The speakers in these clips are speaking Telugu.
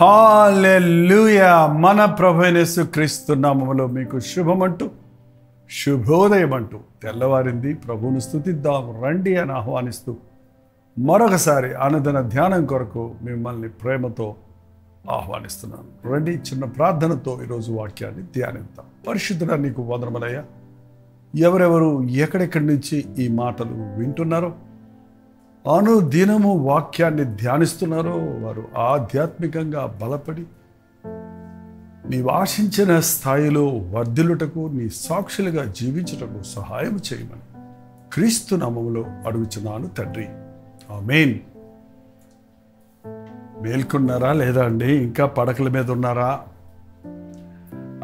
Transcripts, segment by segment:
హాలెల్లుయా మన ప్రభునేసు క్రీస్తు నామములో మీకు శుభమంటూ శుభోదయం అంటూ తెల్లవారింది ప్రభువును స్థుతిద్దాం రండి అని ఆహ్వానిస్తూ మరొకసారి అనుదిన ధ్యానం కొరకు మిమ్మల్ని ప్రేమతో ఆహ్వానిస్తున్నాను రండి చిన్న ప్రార్థనతో ఈరోజు వాక్యాన్ని ధ్యానిద్దాం. పరిశుద్ధుడ నీకు వందనమలయ్యా. ఎవరెవరు ఎక్కడెక్కడి నుంచి ఈ మాటలు వింటున్నారో అనుదినము వాక్యాన్ని ధ్యానిస్తున్నారో వారు ఆధ్యాత్మికంగా బలపడి నీవు ఆశించిన స్థాయిలో వర్ధిల్లుటకు నీ సాక్షులుగా జీవించుటకు సహాయం చేయమని క్రీస్తు నామములో అడుగుచున్నాను తండ్రి. ఆమెన్. మేల్కొన్నారా లేదా అండి? ఇంకా పడకల మీద ఉన్నారా?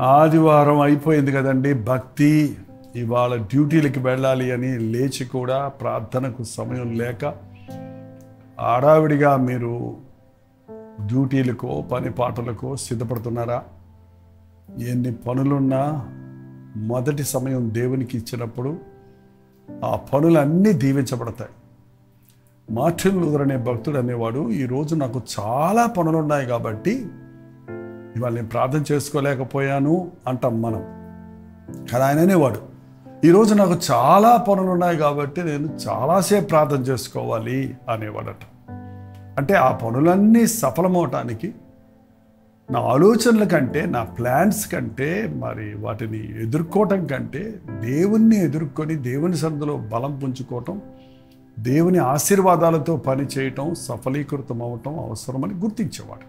ఆదివారం అయిపోయింది కదండి భక్తి. ఇవాళ డ్యూటీలకి వెళ్ళాలి అని లేచి కూడా ప్రార్థనకు సమయం లేక ఆడావిడిగా మీరు డ్యూటీలకో పని పాటలకో సిద్ధపడుతున్నారా? ఎన్ని పనులున్నా మొదటి సమయం దేవునికి ఇచ్చినప్పుడు ఆ పనులన్నీ దీవించబడతాయి. మార్టిన్ లూథర్ అనే భక్తుడు అనేవాడు ఈరోజు నాకు చాలా పనులున్నాయి కాబట్టి ఇవాళ నేను ప్రార్థన చేసుకోలేకపోయాను అంటాం మనం. కానీ ఆయన అనేవాడు ఈరోజు నాకు చాలా పనులు ఉన్నాయి కాబట్టి నేను చాలాసేపు ప్రార్థన చేసుకోవాలి అనేవాడట. అంటే ఆ పనులన్నీ సఫలమవటానికి నా ఆలోచనల కంటే నా ప్లాన్స్ కంటే మరి వాటిని ఎదుర్కోవటం కంటే దేవుణ్ణి ఎదుర్కొని దేవుని సందులో బలం పుంజుకోవటం దేవుని ఆశీర్వాదాలతో పని చేయటం సఫలీకృతం అవటం అవసరమని గుర్తించేవాడు.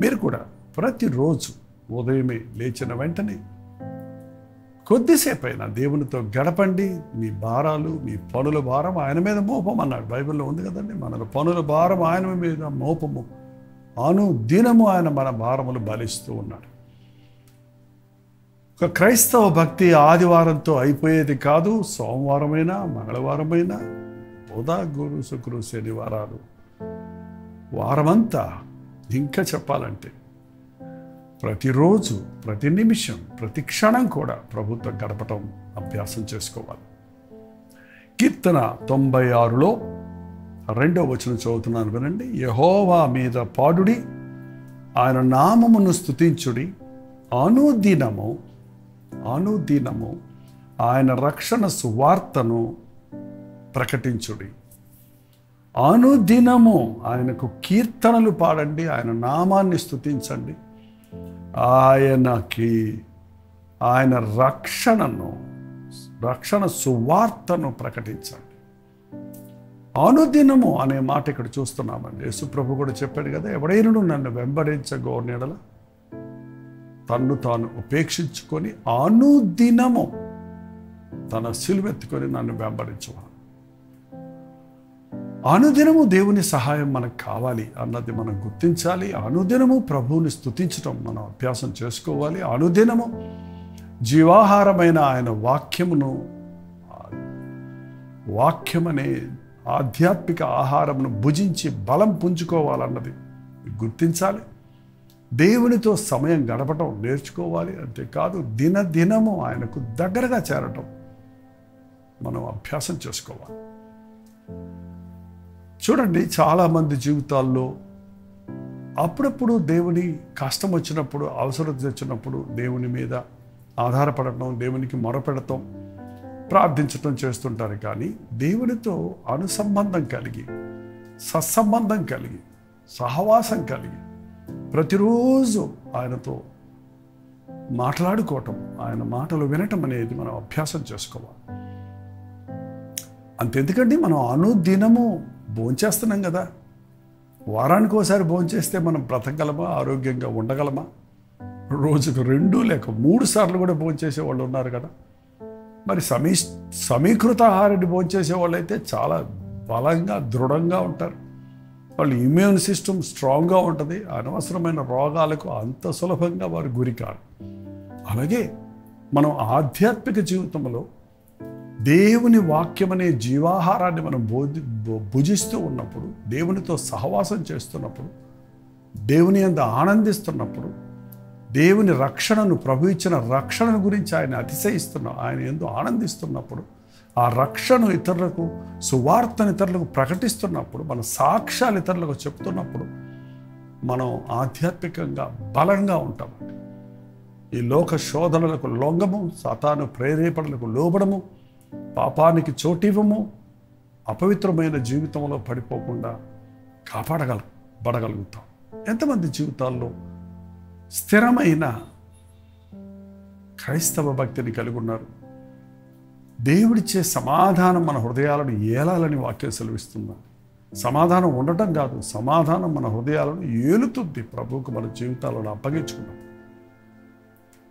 మీరు కూడా ప్రతిరోజు ఉదయమే లేచిన వెంటనే కొద్దిసేపు అయినా దేవునితో గడపండి మీ భారాలు మీ పనుల భారం ఆయన మీద మోపం అన్నాడు. బైబిల్లో ఉంది కదండి మన పనుల భారం ఆయన మీద మోపము. అను దినము ఆయన మన భారములు బలిస్తూ ఉన్నాడు. ఒక క్రైస్తవ భక్తి ఆదివారంతో అయిపోయేది కాదు సోమవారమైనా మంగళవారమైనా బుధ గురు శుక్రు శనివారాలు. వారమంతా ఇంకా చెప్పాలంటే ప్రతిరోజు ప్రతి నిమిషం ప్రతి క్షణం కూడా ప్రభుత్వం గడపటం అభ్యాసం చేసుకోవాలి. కీర్తన తొంభై ఆరులో రెండో వచనం చదువుతున్నాను వినండి. యహోవా మీద పాడుడి ఆయన నామమును స్థుతించుడి అనుదినము అనుదినము ఆయన రక్షణ సువార్తను ప్రకటించుడి. అనుదినము ఆయనకు కీర్తనలు పాడండి ఆయన నామాన్ని స్థుతించండి ఆయనకి ఆయన రక్షణను రక్షణ సువార్తను ప్రకటించండి. అనుదినము అనే మాట ఇక్కడ చూస్తున్నామండి. యేసుప్రభు కూడా చెప్పాడు కదా ఎవడైనా నన్ను వెంబడించగోనెడల తన్ను తాను ఉపేక్షించుకొని అనుదినము తన సిలువెత్తుకొని నన్ను వెంబడించవాలి అనుదినము దేవుని సహాయం మనకు కావాలి అన్నది మనం గుర్తించాలి. అనుదినము ప్రభువుని స్థుతించడం మనం అభ్యాసం చేసుకోవాలి. అనుదినము జీవాహారమైన ఆయన వాక్యమును వాక్యమనే ఆధ్యాత్మిక ఆహారమును భుజించి బలం పుంజుకోవాలన్నది గుర్తించాలి. దేవునితో సమయం గడపటం నేర్చుకోవాలి. అంతేకాదు దినదినము ఆయనకు దగ్గరగా చేరటం మనం అభ్యాసం చేసుకోవాలి. చూడండి చాలామంది జీవితాల్లో అప్పుడప్పుడు దేవుని కష్టం వచ్చినప్పుడు అవసరం వచ్చినప్పుడు దేవుని మీద ఆధారపడటం దేవునికి మొరపెడటం ప్రార్థించటం చేస్తుంటారు. కానీ దేవునితో అనుసంబంధం కలిగి సత్సంబంధం కలిగి సహవాసం కలిగి ప్రతిరోజు ఆయనతో మాట్లాడుకోవటం ఆయన మాటలు వినటం అనేది మనం అభ్యాసం చేసుకోవాలి. అంతెందుకండి మనం అనుదినము భోంచేస్తున్నాం కదా. వారానికి ఒకసారి భోంచేస్తే మనం బ్రతకగలమా? ఆరోగ్యంగా ఉండగలమా? రోజుకు రెండు లేక మూడు సార్లు కూడా భోంచేసే వాళ్ళు ఉన్నారు కదా. మరి సమీ సమీకృత ఆహారాన్ని భోంచేసే వాళ్ళు అయితే చాలా బలంగా దృఢంగా ఉంటారు. వాళ్ళు ఇమ్యూన్ సిస్టమ్ స్ట్రాంగ్గా ఉంటుంది. అనవసరమైన రోగాలకు అంత సులభంగా వారు గురి కారు అలాగే మనం ఆధ్యాత్మిక జీవితంలో దేవుని వాక్యం అనే జీవాహారాన్ని మనం బోధి భుజిస్తూ ఉన్నప్పుడు దేవునితో సహవాసం చేస్తున్నప్పుడు దేవుని అంత ఆనందిస్తున్నప్పుడు దేవుని రక్షణను ప్రభు ఇచ్చిన రక్షణను గురించి ఆయన అతిశయిస్తున్న ఆయన ఎందు ఆనందిస్తున్నప్పుడు ఆ రక్షణ ఇతరులకు సువార్తను ఇతరులకు ప్రకటిస్తున్నప్పుడు మన సాక్ష్యాలు ఇతరులకు చెప్తున్నప్పుడు మనం ఆధ్యాత్మికంగా బలంగా ఉంటామండి ఈ లోక శోధనలకు లొంగము సాతాను ప్రేరేపణలకు లోబడము పాపానికి చోటివ్వము అపవిత్రమైన జీవితంలో పడిపోకుండా కాపాడగల పడగలుగుతాం. ఎంతమంది జీవితాల్లో స్థిరమైన క్రైస్తవ భక్తిని కలిగి ఉన్నారు? దేవుడిచ్చే సమాధానం మన హృదయాలను ఏలాలని వాక్యం సెలవిస్తుంది. సమాధానం ఉండటం కాదు సమాధానం మన హృదయాలను ఏలుతుంది. ప్రభువుకు మన జీవితాలను అప్పగించుకున్నాం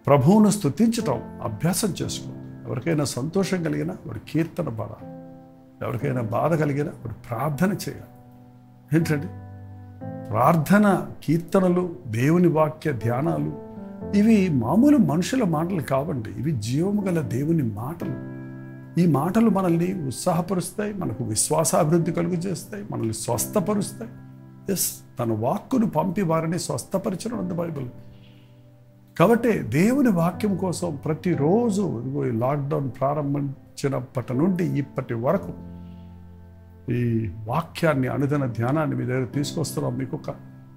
ప్రభువును స్తుతించటం అభ్యాసం చేసుకో ఎవరికైనా సంతోషం కలిగినా వాడు కీర్తన పాడాలి. ఎవరికైనా బాధ కలిగినా వాడు ప్రార్థన చేయాలి. ఏంటండి? ప్రార్థన కీర్తనలు దేవుని వాక్య ధ్యానాలు ఇవి మామూలు మనుషుల మాటలు కావండి. ఇవి జీవము గల దేవుని మాటలు. ఈ మాటలు మనల్ని ఉత్సాహపరుస్తాయి మనకు విశ్వాసాభివృద్ధి కలుగు చేస్తాయి మనల్ని స్వస్థపరుస్తాయి. ఎస్ తన వాక్కును పంపి వారిని స్వస్థపరచడం ఉంది బైబిల్. కాబట్టి దేవుని వాక్యం కోసం ప్రతిరోజు ఇదిగో ఈ లాక్డౌన్ ప్రారంభించినప్పటి నుండి ఇప్పటి వరకు ఈ వాక్యాన్ని అనుదిన ధ్యానాన్ని మీ దగ్గర తీసుకొస్తున్నాం. మీకు ఒక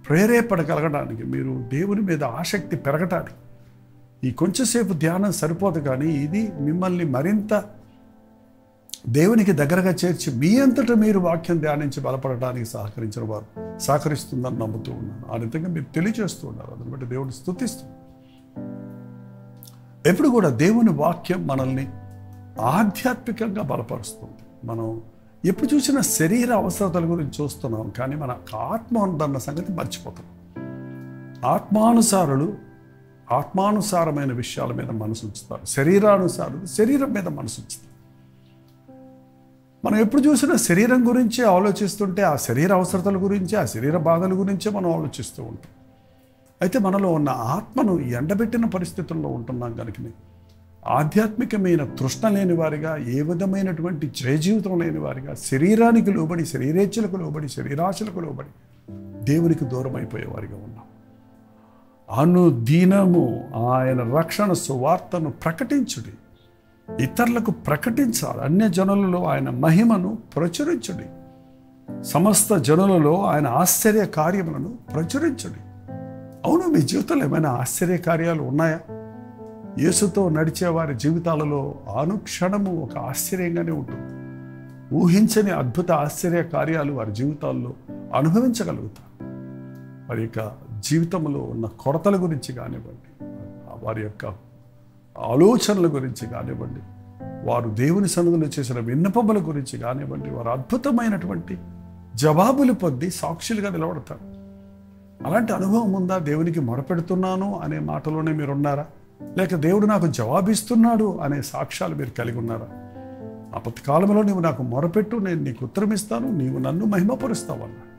ప్రేరేపణ కలగడానికి మీరు దేవుని మీద ఆసక్తి పెరగటానికి. ఈ కొంచెంసేపు ధ్యానం సరిపోదు కానీ ఇది మిమ్మల్ని మరింత దేవునికి దగ్గరగా చేర్చి మీ అంతటా మీరు వాక్యం ధ్యానించి బలపడటానికి సహకరించిన వారు సహకరిస్తుందని నమ్ముతూ ఉన్నాను. ఆ విధంగా మీరు తెలియజేస్తూ ఉన్నారు. అందుని బట్టి దేవుడిని స్థుతిస్తుంది ఎప్పుడు కూడా దేవుని వాక్యం మనల్ని ఆధ్యాత్మికంగా బలపరుస్తుంది. మనం ఎప్పుడు చూసినా శరీర అవసరతల గురించి చూస్తున్నాం కానీ మన ఆత్మ ఉందన్న సంగతి మర్చిపోతాం. ఆత్మానుసారులు ఆత్మానుసారమైన విషయాల మీద మనసు ఉంచుతారు. శరీరానుసారులు శరీరం మీద మనసు ఉంచుతారు. మనం ఎప్పుడు చూసినా శరీరం గురించి ఆలోచిస్తుంటే ఆ శరీర అవసరతల గురించి ఆ శరీర బాధల గురించే మనం ఆలోచిస్తూ ఉంటాం. అయితే మనలో ఉన్న ఆత్మను ఎండబెట్టిన పరిస్థితుల్లో ఉంటున్నాం కనుక ఆధ్యాత్మికమైన తృష్ణ లేని వారిగా ఏ విధమైనటువంటి జయజీవితం లేని వారిగా శరీరానికి లోబడి శరీరేచ్ఛలకు లోబడి శరీరాశలకు లోబడి దేవునికి దూరం అయిపోయేవారిగా ఉన్నాం. అనుదినము ఆయన రక్షణ సువార్తను ప్రకటించుడి. ఇతరులకు ప్రకటించాలి. అన్య జనులలో ఆయన మహిమను ప్రచురించుడి. సమస్త జనులలో ఆయన ఆశ్చర్య కార్యములను ప్రచురించుడి. అవును మీ జీవితంలో ఏమైనా ఆశ్చర్య కార్యాలు ఉన్నాయా? యేసుతో నడిచే వారి జీవితాలలో అనుక్షణము ఒక ఆశ్చర్యంగానే ఉంటుంది. ఊహించని అద్భుత ఆశ్చర్య కార్యాలు వారి జీవితాల్లో అనుభవించగలుగుతారు. వారి యొక్క జీవితంలో ఉన్న కొరతల గురించి కానివ్వండి వారి యొక్క ఆలోచనల గురించి కానివ్వండి వారు దేవుని సన్నిధిలో చేసిన విన్నపముల గురించి కానివ్వండి వారు అద్భుతమైనటువంటి జవాబులు పొంది సాక్షులుగా నిలబడతారు. అలాంటి అనుభవం ఉందా? దేవునికి మొరపెడుతున్నాను అనే మాటలోనే మీరు ఉన్నారా లేక దేవుడు నాకు జవాబిస్తున్నాడు అనే సాక్ష్యాలు మీరు కలిగి ఉన్నారా? ఆపత్తి కాలంలో నీవు నాకు మొరపెట్టు నేను నీకు ఉత్తరమిస్తాను నీవు నన్ను మహిమపరుస్తావు అన్నాడు.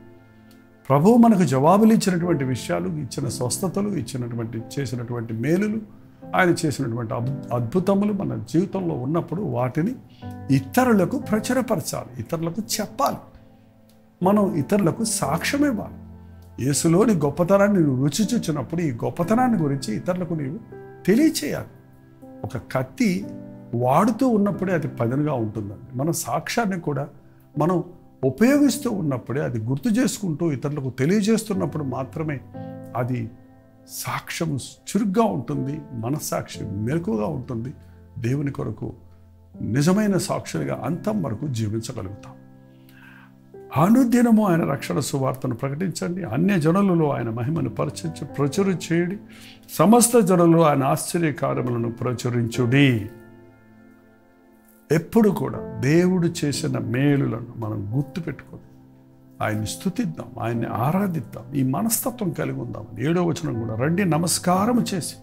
ప్రభువు మనకు జవాబులు ఇచ్చినటువంటి విషయాలు ఇచ్చిన స్వస్థతలు ఇచ్చినటువంటి చేసినటువంటి మేలులు ఆయన చేసినటువంటి అద్భుతములు మన జీవితంలో ఉన్నప్పుడు వాటిని ఇతరులకు ప్రచురపరచాలి ఇతరులకు చెప్పాలి. మనం ఇతరులకు సాక్ష్యం ఇవ్వాలి యేసులోని గొప్పతనాన్ని నువ్వు రుచి చూచినప్పుడు ఈ గొప్పతనాన్ని గురించి ఇతరులకు నీవు తెలియచేయాలి. ఒక కత్తి వాడుతూ ఉన్నప్పుడే అది పదనుగా ఉంటుందండి. మన సాక్ష్యాన్ని కూడా మనం ఉపయోగిస్తూ ఉన్నప్పుడే అది గుర్తు చేసుకుంటూ ఇతరులకు తెలియజేస్తున్నప్పుడు మాత్రమే అది సాక్ష్యం చురుగ్గా ఉంటుంది మనస్సాక్షి మెలకుగా ఉంటుంది. దేవుని కొరకు నిజమైన సాక్షులుగా అంతం వరకు జీవించగలుగుతాం. అనుదినము ఆయన రక్షణ సువార్తను ప్రకటించండి. అన్య జనులలో ఆయన మహిమను పరిచయించి ప్రచురు చేయడి. సమస్త జనులలో ఆయన ఆశ్చర్య కార్యములను ప్రచురించుడి. ఎప్పుడు కూడా దేవుడు చేసిన మేలులను మనం గుర్తుపెట్టుకోండి ఆయన్ని స్థుతిద్దాం ఆయన్ని ఆరాధిద్దాం ఈ మనస్తత్వం కలిగి ఉందాం ఏడో వచనం కూడా రండి నమస్కారం చేసి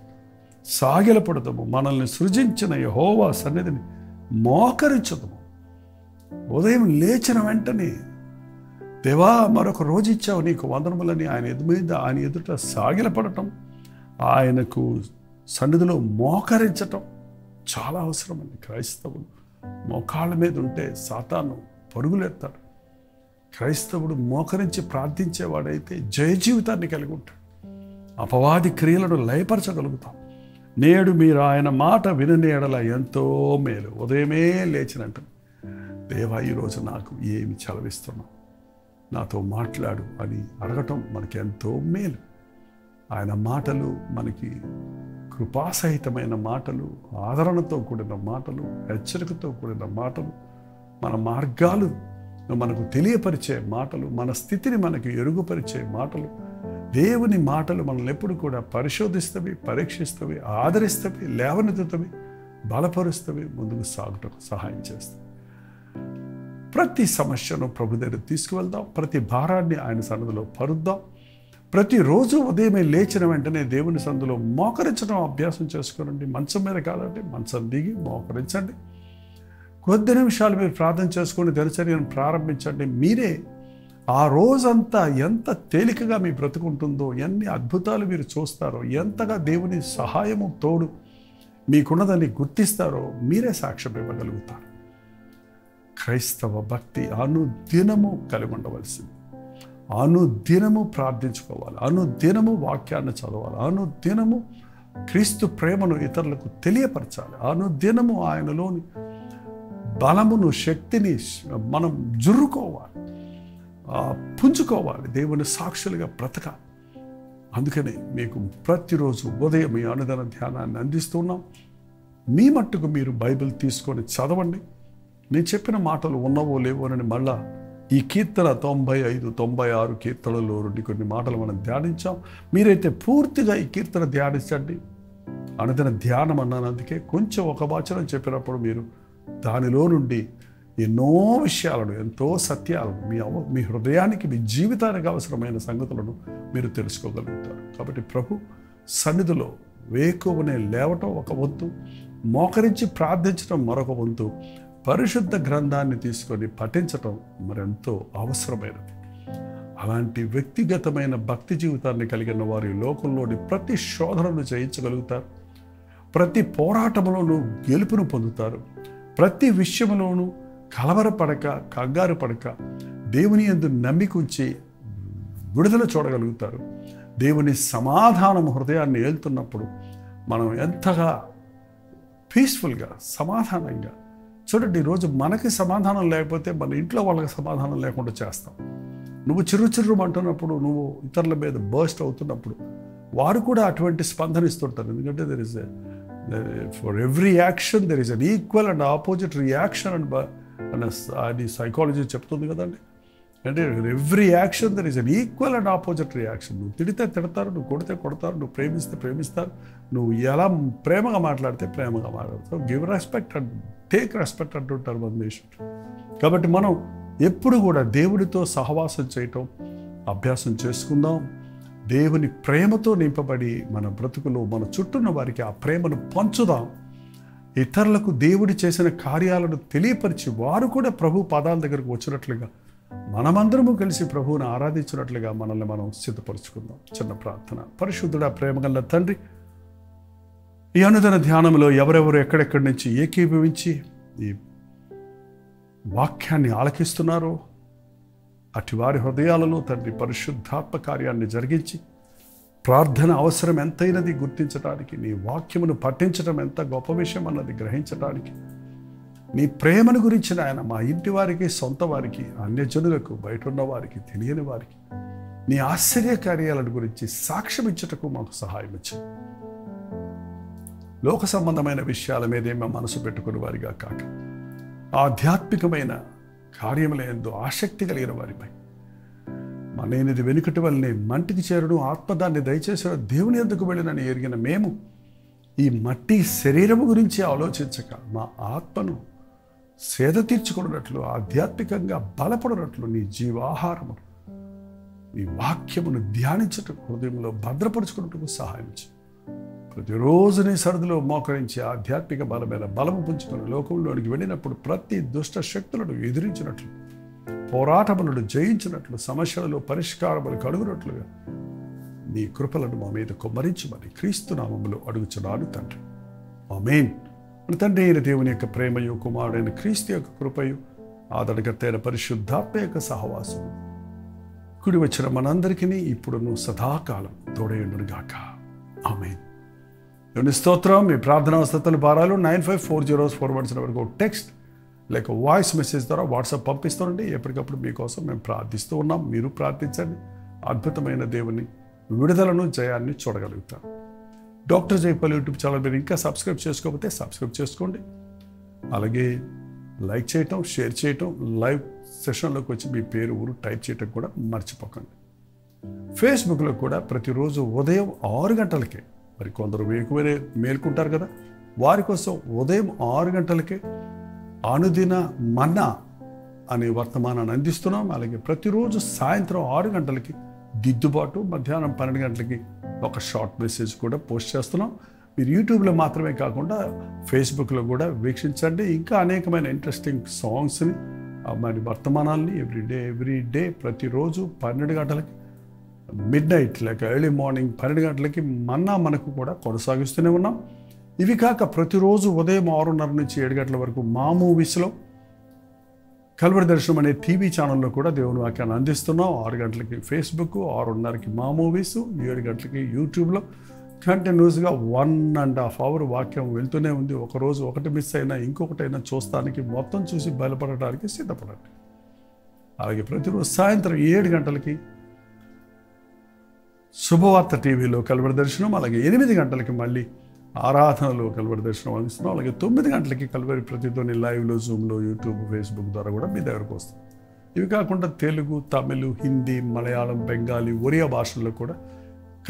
సాగిలపడదాము. మనల్ని సృజించిన యహోవా సన్నిధిని మోకరించదము. ఉదయం లేచిన వెంటనే దేవా మరొక రోజు ఇచ్చావు నీకు వందనములని ఆయన ఎదు మీద ఆయన ఎదుట సాగిలపడటం ఆయనకు సన్నిధిలో మోకరించటం చాలా అవసరమండి. క్రైస్తవుడు మోకాళ్ళ మీద ఉంటే సాతాను పరుగులెత్తాడు. క్రైస్తవుడు మోకరించి ప్రార్థించేవాడైతే జయ జీవితాన్ని కలిగి ఉంటాడు. అపవాది క్రియలను లయపరచగలుగుతాం. నేడు మీరు ఆయన మాట విననేడల ఎంతో మేలు. ఉదయమే లేచినట్టు. దేవా ఈరోజు నాకు ఏమి చలవిస్తున్నావు? నాతో మాట్లాడు అని అడగటం మనకి ఎంతో మేలు. ఆయన మాటలు మనకి కృపాసహితమైన మాటలు ఆదరణతో కూడిన మాటలు హెచ్చరికతో కూడిన మాటలు మన మార్గాలు మనకు తెలియపరిచే మాటలు మన స్థితిని మనకు ఎరుగుపరిచే మాటలు దేవుని మాటలు మనల్ని ఎప్పుడు కూడా పరిశోధిస్తవి పరీక్షిస్తవి ఆదరిస్తవి లేవనెత్తుతవి బలపరుస్తవి ముందుకు సాగుటకు సహాయం చేస్తాయి. ప్రతి సమస్యను ప్రభు దగ్గర తీసుకువెళ్దాం. ప్రతి భారాన్ని ఆయన సన్నదిలో పరుద్దాం. ప్రతిరోజు ఉదయమే లేచిన వెంటనే దేవుని సందులో మోకరించడం అభ్యాసం చేసుకోనండి. మంచం మీద కాదండి మంచం దిగి మోకరించండి. కొద్ది నిమిషాలు మీరు ప్రార్థన చేసుకుని దినచర్యను ప్రారంభించండి. మీరే ఆ రోజంతా ఎంత తేలికగా మీ బ్రతుకుంటుందో ఎన్ని అద్భుతాలు మీరు చూస్తారో ఎంతగా దేవుని సహాయము తోడు మీకున్నదని గుర్తిస్తారో మీరే సాక్ష్యం ఇవ్వగలుగుతారు. క్రైస్తవ భక్తి అనుదినము కలిగి ఉండవలసింది. అనుదినము ప్రార్థించుకోవాలి. అనుదినము వాక్యాన్ని చదవాలి. అనుదినము క్రీస్తు ప్రేమను ఇతరులకు తెలియపరచాలి. అనుదినము ఆయనలోని బలమును శక్తిని మనం జుర్రుకోవాలి పుంజుకోవాలి. దేవుని సాక్షులుగా బ్రతకాలి. అందుకని మీకు ప్రతిరోజు ఉదయం ఈ అనుదిన ధ్యానాన్ని అందిస్తున్నాం. మీ మట్టుకు మీరు బైబిల్ తీసుకొని చదవండి. నేను చెప్పిన మాటలు ఉన్నవో లేవో అని మళ్ళా ఈ కీర్తన తొంభై ఐదు తొంభై ఆరు కీర్తనలో నుండి కొన్ని మాటలు మనం ధ్యానించాం. మీరైతే పూర్తిగా ఈ కీర్తన ధ్యానించండి. అనుదిన ధ్యానం అన్నాను. అందుకే కొంచెం ఒక వాచనం చెప్పినప్పుడు మీరు దానిలో నుండి ఎన్నో విషయాలను ఎంతో సత్యాలను మీ అవ మీ హృదయానికి మీ జీవితానికి అవసరమైన సంగతులను మీరు తెలుసుకోగలుగుతారు. కాబట్టి ప్రభు సన్నిధిలో వేకువనే లేవటం ఒక వద్దు. మోకరించి ప్రార్థించడం మరొక వంతు. పరిశుద్ధ గ్రంథాన్ని తీసుకొని పఠించటం మరెంతో అవసరమైనది. అలాంటి వ్యక్తిగతమైన భక్తి జీవితాన్ని కలిగిన వారి లోకంలోని ప్రతి శోధనను జయించగలుగుతారు. ప్రతి పోరాటంలోనూ గెలుపును పొందుతారు. ప్రతి విషయంలోనూ కలవరపడక కంగారు పడక దేవుని ఎందు నమ్మికుంచి విడుదల చూడగలుగుతారు. దేవుని సమాధానం హృదయాన్ని ఏల్తున్నప్పుడు మనం ఎంతగా పీస్ఫుల్గా సమాధానంగా. చూడండి ఈరోజు మనకి సమాధానం లేకపోతే మన ఇంట్లో వాళ్ళకి సమాధానం లేకుండా చేస్తాం. నువ్వు చిరు చిరు అంటున్నప్పుడు నువ్వు ఇతరుల మీద బర్స్ట్ అవుతున్నప్పుడు వారు కూడా అటువంటి స్పందన ఇస్తుంటారు. ఎందుకంటే there is for every action there is an equal and opposite reaction and అని అది సైకాలజీ చెప్తుంది కదండి. అంటే every action there is an equal and opposite reaction నువ్వు తిడితే తిడతారు నువ్వు కొడితే కొడతారు నువ్వు ప్రేమిస్తే ప్రేమిస్తారు నువ్వు ఎలా ప్రేమగా మాట్లాడితే ప్రేమగా మాట్లాడతావు. Give respect and take respect అంటుంటారు మన దేశం. కాబట్టి మనం ఎప్పుడు కూడా దేవుడితో సహవాసం చేయటం అభ్యాసం చేసుకుందాం. దేవుని ప్రేమతో నింపబడి మన బ్రతుకులో మన చుట్టూన్న వారికి ఆ ప్రేమను పంచుదాం. ఇతరులకు దేవుడి చేసిన కార్యాలను తెలియపరిచి వారు కూడా ప్రభు పాదాల దగ్గరకు వచ్చినట్లుగా మనమందరము కలిసి ప్రభువును ఆరాధించినట్లుగా మనల్ని మనం సిద్ధపరచుకుందాం. చిన్న ప్రార్థన. పరిశుద్ధుడ ప్రేమగల తండ్రి ఈ అనుదిన ధ్యానంలో ఎవరెవరు ఎక్కడెక్కడి నుంచి ఏకీభవించి ఈ వాక్యాన్ని ఆలకిస్తున్నారో అటు వారి హృదయాలలో తండ్రి పరిశుద్ధాత్మ కార్యాన్ని జరిగించి ప్రార్థన అవసరం ఎంతైనది గుర్తించడానికి నీ వాక్యమును పఠించడం ఎంత గొప్ప విషయం అన్నది గ్రహించడానికి నీ ప్రేమను గురించి ఆయన మా ఇంటి వారికి సొంత వారికి అన్యజనులకు బయట ఉన్న వారికి తెలియని వారికి నీ ఆశ్చర్య కార్యాలను గురించి సాక్ష్యం ఇచ్చుటకు మాకు సహాయం ఇచ్చింది లోక సంబంధమైన విషయాల మీదే మేము మనసు పెట్టుకుని వారిగా కాక ఆధ్యాత్మికమైన కార్యములందు ఆసక్తి కలిగిన వారిపై మనైనది వెనుకటి వల్లనే మంటికి చేరడం ఆత్మదాన్ని దయచేసిన దేవుని ఎందుకు వెళ్ళినని ఎరిగిన మేము ఈ మట్టి శరీరము గురించి ఆలోచించక మా ఆత్మను సేద తీర్చుకున్నట్లు ఆధ్యాత్మికంగా బలపడినట్లు నీ జీవాహారము. నీ వాక్యమును ధ్యానించటం హృదయంలో భద్రపరుచుకున్నట్టుకు సహాయం చేయి. ప్రతిరోజు నీ సరదిలో మోకరించి ఆధ్యాత్మిక బలమైన బలము పుంచుకుని లోకంలోనికి వెళ్ళినప్పుడు ప్రతి దుష్ట శక్తులను ఎదిరించినట్లు పోరాటములను జయించినట్లు సమస్యలలో పరిష్కారములు కడుగునట్లుగా నీ కృపలను మా మీద కుమ్మరించమని క్రీస్తు నామములు అడుగుచున్నాను తండ్రి. ఆమెన్. మన తండ్రి అయిన దేవుని యొక్క ప్రేమయు కుమారుడైన క్రీస్తు యొక్క కృపయు ఆదరణకర్తైన పరిశుద్ధాత్మ యొక్క సహవాసము. కుడి వచ్చిన మనందరికీ ఇప్పుడును సదాకాలం తోడేయుడుగాక ఆమె దేవుని స్తోత్రం మీ ప్రార్థనా వసతుల భారాలు nine five four zeros four one seven వరకు టెక్స్ట్ లేక వాయిస్ మెసేజ్ ద్వారా వాట్సాప్ పంపిస్తారండి ఎప్పటికప్పుడు మీకోసం మేము ప్రార్థిస్తూ ఉన్నాం. మీరు ప్రార్థించండి. అద్భుతమైన దేవుని విడుదలను జయాన్ని చూడగలుగుతాం. డాక్టర్ జైపాల్ యూట్యూబ్ ఛానల్ మీరు ఇంకా సబ్స్క్రైబ్ చేసుకోకపోతే సబ్స్క్రైబ్ చేసుకోండి. అలాగే లైక్ చేయటం షేర్ చేయటం లైవ్ సెషన్లోకి వచ్చి మీ పేరు ఊరు టైప్ చేయటం కూడా మర్చిపోకండి. ఫేస్బుక్లో కూడా ప్రతిరోజు ఉదయం ఆరు గంటలకే మరి కొందరు వేకువనే మేల్కుంటారు కదా వారి కోసం ఉదయం ఆరు గంటలకే అనుదిన మన్నా అనే వర్తమానాన్ని అందిస్తున్నాం. అలాగే ప్రతిరోజు సాయంత్రం ఆరు గంటలకి దిద్దుబాటు. మధ్యాహ్నం పన్నెండు గంటలకి ఒక షార్ట్ మెసేజ్ కూడా పోస్ట్ చేస్తున్నాం. మీరు యూట్యూబ్లో మాత్రమే కాకుండా ఫేస్బుక్లో కూడా వీక్షించండి. ఇంకా అనేకమైన ఇంట్రెస్టింగ్ సాంగ్స్ని మరి వర్తమానాల్ని ఎవ్రీ డే ఎవ్రీ డే ప్రతిరోజు పన్నెండు గంటలకి మిడ్ నైట్ లేక ఎర్లీ మార్నింగ్ పన్నెండు గంటలకి మన్నా మనకు కూడా కొనసాగిస్తూనే ఉన్నాం. ఇవి కాక ప్రతిరోజు ఉదయం ఆరున్నర నుంచి ఏడు గంటల వరకు మా మూవీస్లో కల్వరి దర్శనం అనే టీవీ ఛానల్లో కూడా దేవుని వాక్యాన్ని అందిస్తున్నాం. ఆరు గంటలకి ఫేస్బుక్ ఆరున్నరకి మా మూవీస్ ఏడు గంటలకి యూట్యూబ్లో. కంటిన్యూస్గా వన్ అండ్ హాఫ్ అవర్ వాక్యం వెళ్తూనే ఉంది. ఒకరోజు ఒకటి మిస్ అయినా ఇంకొకటైనా చూస్తానికి మొత్తం చూసి బయలుపడటానికి సిద్ధపడండి. అలాగే ప్రతిరోజు సాయంత్రం ఏడు గంటలకి శుభవార్త టీవీలో కలవరి దర్శనం అలాగే ఎనిమిది గంటలకి మళ్ళీ ఆరాధనలో కలవరి దర్శనం అందిస్తున్నాం. అలాగే తొమ్మిది గంటలకి కలవరి ప్రతిధ్వని లైవ్లో జూమ్లో యూట్యూబ్ ఫేస్బుక్ ద్వారా కూడా మీ దగ్గరకు వస్తాం ఇవి కాకుండా తెలుగు తమిళ్ హిందీ మలయాళం బెంగాలీ ఒరియా భాషల్లో కూడా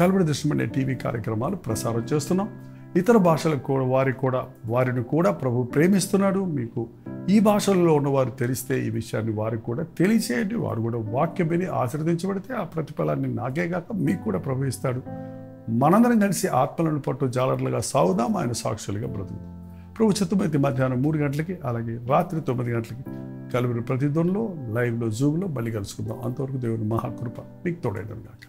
కలవరి దర్శనం అనే టీవీ కార్యక్రమాలు ప్రసారం చేస్తున్నాం. ఇతర భాషలకు కూడా వారికి కూడా వారిని కూడా ప్రభు ప్రేమిస్తున్నాడు. మీకు ఈ భాషల్లో ఉన్నవారు తెలిస్తే ఈ విషయాన్ని వారికి కూడా తెలియచేయండి. వారు కూడా వాక్యం విని ఆశీర్వదించబడితే ఆ ప్రతిఫలాన్ని నాకే కాక మీకు కూడా ప్రభు ఇస్తాడు. మనందరం కలిసి ఆత్మలను పట్టు జాలర్లుగా సాగుదాం ఆయన సాక్షులుగా బ్రతుకు ప్రభు చతుర్మతి మధ్యాహ్నం మూడు గంటలకి అలాగే రాత్రి తొమ్మిది గంటలకి కలిపిన ప్రతిధ్వనిలో లైవ్లో జూమ్లో మళ్ళీ కలుసుకుందాం. అంతవరకు దేవుని మహాకృప మీకు తోడైన కాక